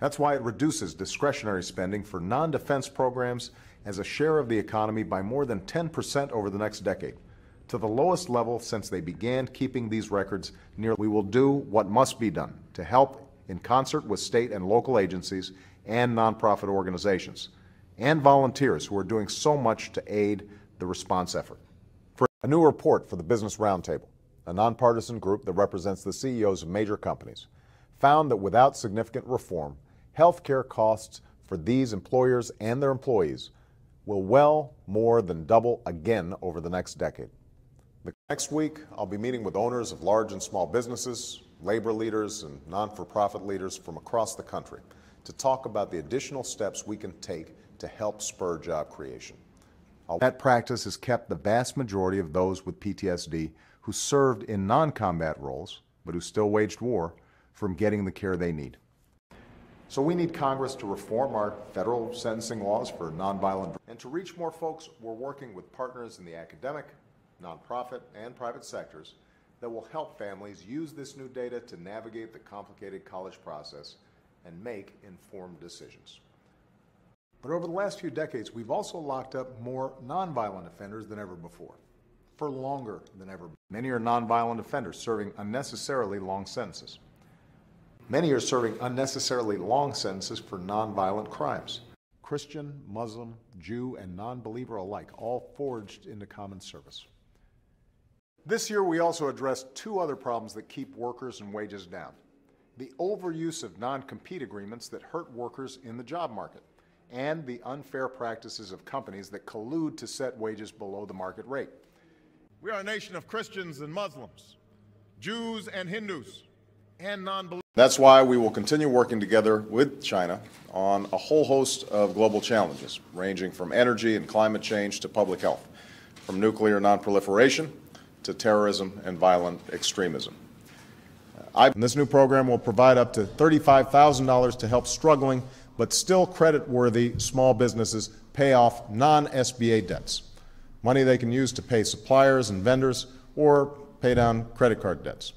That's why it reduces discretionary spending for non defense programs as a share of the economy by more than 10% over the next decade, to the lowest level since they began keeping these records. We will do what must be done to help in concert with state and local agencies and nonprofit organizations and volunteers who are doing so much to aid the response effort. For a new report for the Business Roundtable, a nonpartisan group that represents the CEOs of major companies, found that without significant reform, healthcare costs for these employers and their employees will well more than double again over the next decade. Next week, I'll be meeting with owners of large and small businesses, labor leaders, and non for profit leaders from across the country to talk about the additional steps we can take to help spur job creation. That practice has kept the vast majority of those with PTSD who served in non combat roles, but who still waged war, from getting the care they need. So we need Congress to reform our federal sentencing laws for nonviolent and to reach more folks. We're working with partners in the academic, nonprofit, and private sectors that will help families use this new data to navigate the complicated college process and make informed decisions. But over the last few decades, we've also locked up more nonviolent offenders than ever before, for longer than ever. Many are nonviolent offenders serving unnecessarily long sentences. Many are serving unnecessarily long sentences for nonviolent crimes. Christian, Muslim, Jew, and non believer alike, all forged into common service. This year, we also addressed two other problems that keep workers and wages down the overuse of non compete agreements that hurt workers in the job market, and the unfair practices of companies that collude to set wages below the market rate. We are a nation of Christians and Muslims, Jews and Hindus, and non believers. That's why we will continue working together with China on a whole host of global challenges, ranging from energy and climate change to public health, from nuclear nonproliferation to terrorism and violent extremism. I, this new program will provide up to $35,000 to help struggling but still credit-worthy small businesses pay off non-SBA debts, money they can use to pay suppliers and vendors or pay down credit card debts.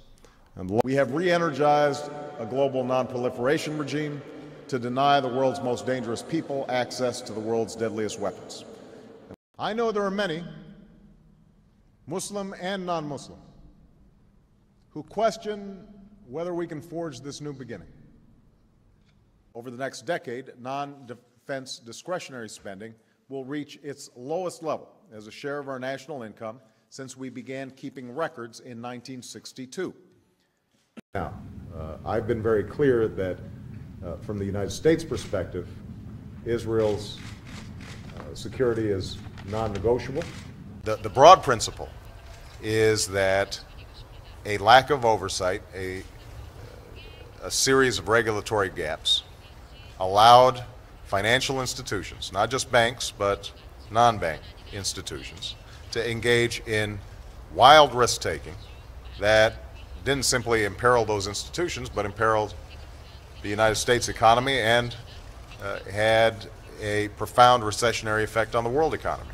We have re-energized a global nonproliferation regime to deny the world's most dangerous people access to the world's deadliest weapons. I know there are many, Muslim and non Muslim, who question whether we can forge this new beginning. Over the next decade, non defense discretionary spending will reach its lowest level as a share of our national income since we began keeping records in 1962. Now, uh, I've been very clear that uh, from the United States perspective, Israel's uh, security is non negotiable. The, the broad principle is that a lack of oversight, a, a series of regulatory gaps, allowed financial institutions, not just banks, but non bank institutions, to engage in wild risk taking that didn't simply imperil those institutions, but imperiled the United States economy and uh, had a profound recessionary effect on the world economy.